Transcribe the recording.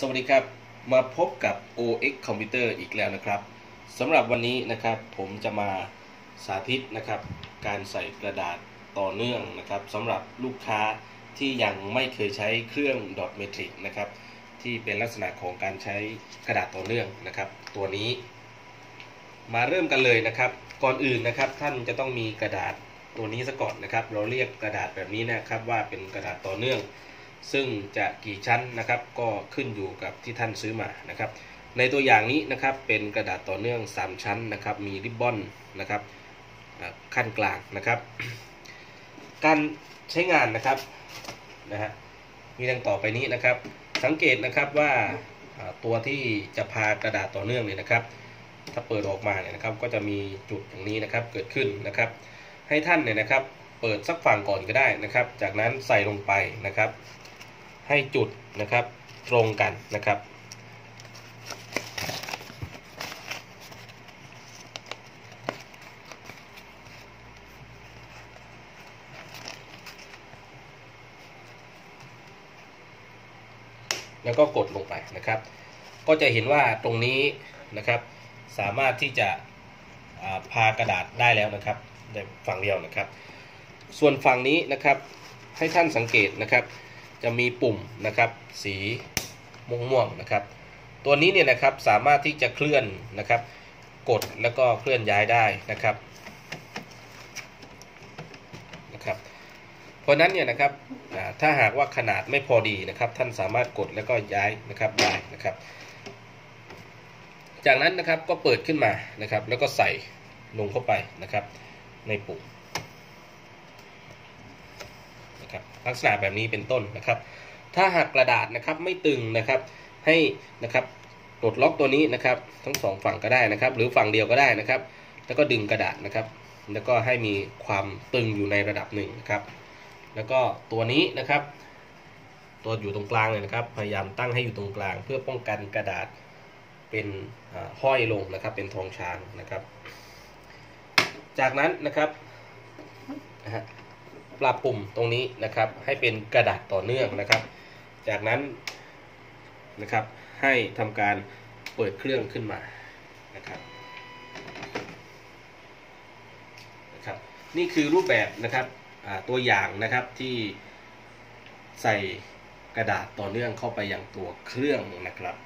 สวัสดีครับ มาพบกับ OX Computer อีกแล้วนะครับสำหรับวันนี้นะครับผมจะมาสาธิตนะครับ การใส่กระดาษต่อเนื่องนะครับสำหรับลูกค้าที่ยังไม่เคยใช้เครื่อง dot metric นะครับที่เป็นลักษณะของการใช้กระดาษต่อเนื่องนะครับ ตัวนี้ มาเริ่มกันเลยนะครับ ก่อนอื่นนะครับ ท่านจะต้องมีกระดาษตัวนี้ซะก่อนนะครับ เราเรียกกระดาษแบบนี้นะครับว่าเป็นกระดาษต่อเนื่อง ซึ่งจะกี่ชั้นนะครับก็ขึ้นอยู่กับที่ท่านซื้อมานะครับ ในตัวอย่างนี้นะครับเป็นกระดาษต่อเนื่อง 3 ชั้นนะครับมีริบบอนนะครับขั้นกลางนะครับ การใช้งานนะครับนะฮะมีดังต่อไปนี้นะครับ สังเกตนะครับว่าอ่าตัวที่จะพากระดาษต่อเนื่องเนี่ยนะครับ ถ้าเปิดออกมาเนี่ยนะครับก็จะมีจุดอย่างนี้นะครับเกิดขึ้นนะครับ ให้ท่านเนี่ยนะครับ เปิดสักฝั่งก่อนก็ได้นะครับ จากนั้นใส่ลงไปนะครับ ให้จุดนะครับตรงกันนะครับ แล้วก็กดลงไปนะครับ ก็จะเห็นว่าตรงนี้นะครับ สามารถที่จะพากระดาษได้แล้วนะครับในฝั่งเดียวนะครับ ส่วนฝั่งนี้นะครับให้ท่านสังเกตนะครับ จะมีปุ่มนะครับ สีม่วงๆนะครับ ตัวนี้เนี่ยนะครับสามารถที่จะเคลื่อนนะครับ กดแล้วก็เคลื่อนย้ายได้นะครับนะครับเพราะนั้นเนี่ยนะครับถ้าหากว่าขนาดไม่พอดีนะครับ ท่านสามารถกดแล้วก็ย้ายนะครับได้นะครับ จากนั้นนะครับก็เปิดขึ้นมานะครับ แล้วก็ใส่ลงเข้าไปนะครับ ในปุ่ม นะครับลักษณะแบบนี้เป็นต้นนะครับ ถ้าหากกระดาษนะครับไม่ตึงนะครับให้นะครับปลดล็อกตัวนี้นะครับทั้งสองฝั่งก็ได้นะครับ หรือฝั่งเดียวก็ได้นะครับ แล้วก็ดึงกระดาษนะครับ แล้วก็ให้มีความตึงอยู่ในระดับหนึ่งนะครับ แล้วก็ตัวนี้นะครับ ตัวอยู่ตรงกลางเลยนะครับ พยายามตั้งให้อยู่ตรงกลาง เพื่อป้องกันกระดาษเป็นห้อยลงนะครับ เป็นทองช้างนะครับ จากนั้นนะครับนะฮะ ปรับปุ่มตรงนี้นะครับ ให้เป็นกระดาษต่อเนื่องนะครับ จากนั้นนะครับให้ทำการเปิดเครื่องขึ้นมานะครับนะครับ นี่คือรูปแบบนะครับตัวอย่างนะครับที่ใส่กระดาษต่อเนื่องเข้าไปยังตัวเครื่องนะครับ